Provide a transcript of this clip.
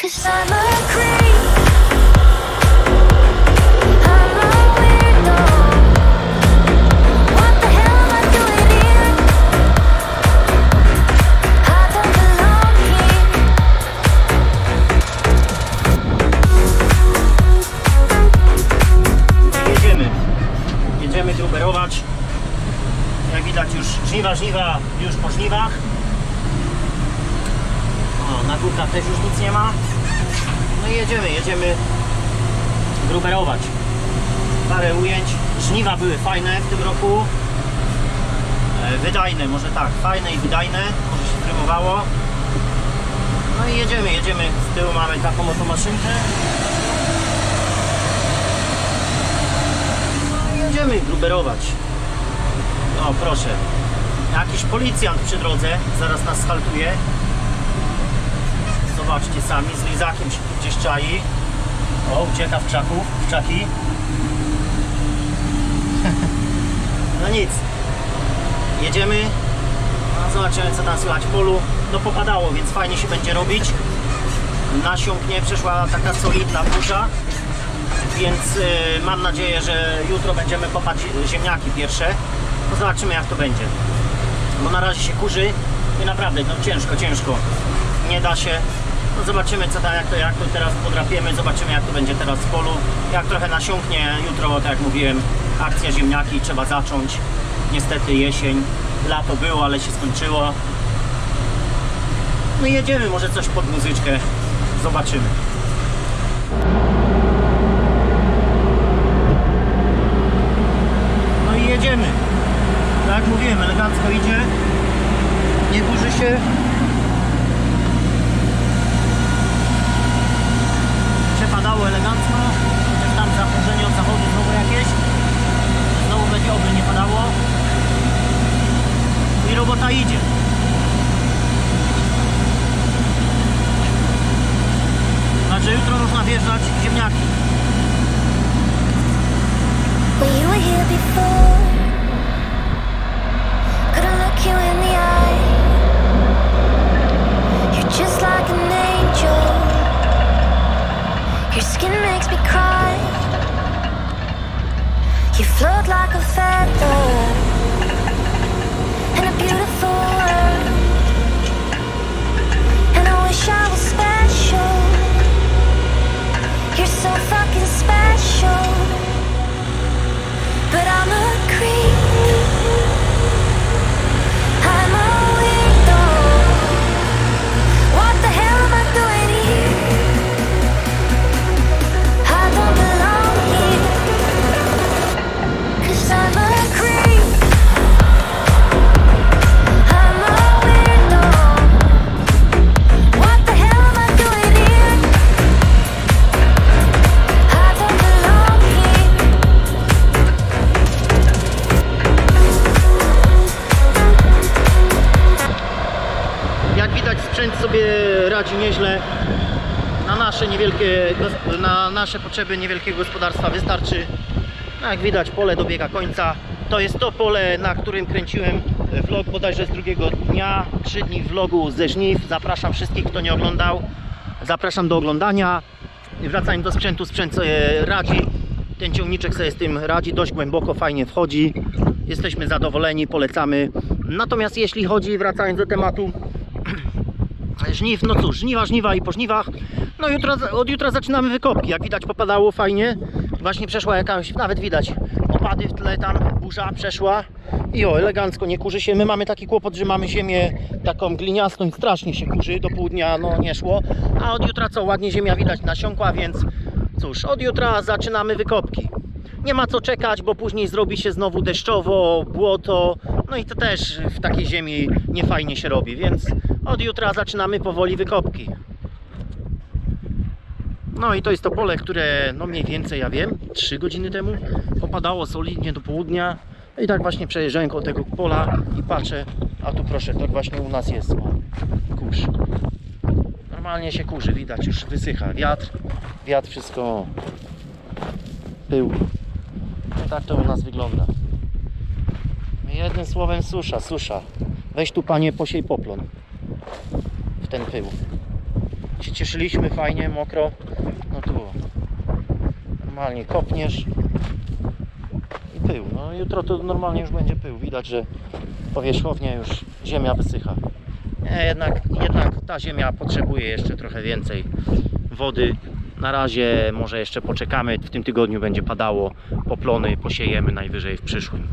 Cause I'm a. Jak widać już żniwa, żniwa, już po żniwach. O, na górkach też już nic nie ma. No i jedziemy, jedziemy gruberować. Parę ujęć. Żniwa były fajne w tym roku. E, Wydajne, może tak, fajne i wydajne. Może się trymowało. No i jedziemy, jedziemy. Z tyłu mamy taką oto maszynkę. Jedziemy gruberować. O, proszę. Jakiś policjant przy drodze zaraz nas saltuje. Zobaczcie sami, z lizakiem się czai. O, ucieka w krzaków, w. No nic. Jedziemy. Zobaczymy co tam słychać w polu. No popadało, więc fajnie się będzie robić. Nasiąknie, przeszła taka solidna burza więc y, mam nadzieję, że jutro będziemy kopać ziemniaki pierwsze. No zobaczymy jak to będzie. Bo na razie się kurzy i naprawdę no ciężko, ciężko. Nie da się. No zobaczymy co tam, jak to, jak to teraz podrapiemy, zobaczymy jak to będzie teraz w polu. Jak trochę nasiąknie jutro, tak jak mówiłem, akcja ziemniaki trzeba zacząć. Niestety jesień, lato było, ale się skończyło. No i jedziemy, może coś pod muzyczkę. Zobaczymy. No i jedziemy. Tak jak mówiłem, elegancko idzie. Nie burzy się. Można ziemniaki. Were here before. Couldn't look you in the eye. You're just like an angel. Your skin makes me cry. You float like a feather radzi nieźle. Na nasze niewielkie, na nasze potrzeby niewielkiego gospodarstwa wystarczy. No Jak widać pole dobiega końca. To jest to pole, na którym kręciłem vlog bodajże z drugiego dnia. Trzy dni vlogu ze żniw. Zapraszam wszystkich, kto nie oglądał. Zapraszam do oglądania. Wracając do sprzętu, sprzęt sobie radzi. Ten ciągniczek sobie z tym radzi, dość głęboko, fajnie wchodzi. Jesteśmy zadowoleni, polecamy. Natomiast jeśli chodzi, wracając do tematu, żniw, no cóż, żniwa, żniwa i po żniwach. No jutro, od jutra zaczynamy wykopki. Jak widać popadało fajnie. Właśnie przeszła jakaś, nawet widać opady w tle tam, burza przeszła. I o, elegancko, nie kurzy się. My mamy taki kłopot, że mamy ziemię taką gliniastą i strasznie się kurzy. Do południa no nie szło. A od jutra co, ładnie ziemia widać nasiąkła, więc cóż, od jutra zaczynamy wykopki. Nie ma co czekać, bo później zrobi się znowu deszczowo, błoto. No i to też w takiej ziemi niefajnie się robi, więc od jutra zaczynamy powoli wykopki. No i to jest to pole, które no mniej więcej ja wiem, 3 godziny temu popadało solidnie do południa. I tak właśnie przejeżdżałem koło tego pola i patrzę, a tu proszę, to właśnie u nas jest kurz. Normalnie się kurzy, widać, już wysycha. Wiatr, wiatr wszystko pył. No tak to u nas wygląda. Jednym słowem susza, susza. Weź tu panie posiej poplon w ten pył. się cieszyliśmy, fajnie, mokro. No tu normalnie kopniesz i pył. No jutro to normalnie już będzie pył. Widać, że powierzchownie już ziemia wysycha. Nie, jednak, jednak ta ziemia potrzebuje jeszcze trochę więcej wody. Na razie może jeszcze poczekamy. W tym tygodniu będzie padało. Poplony posiejemy najwyżej w przyszłym.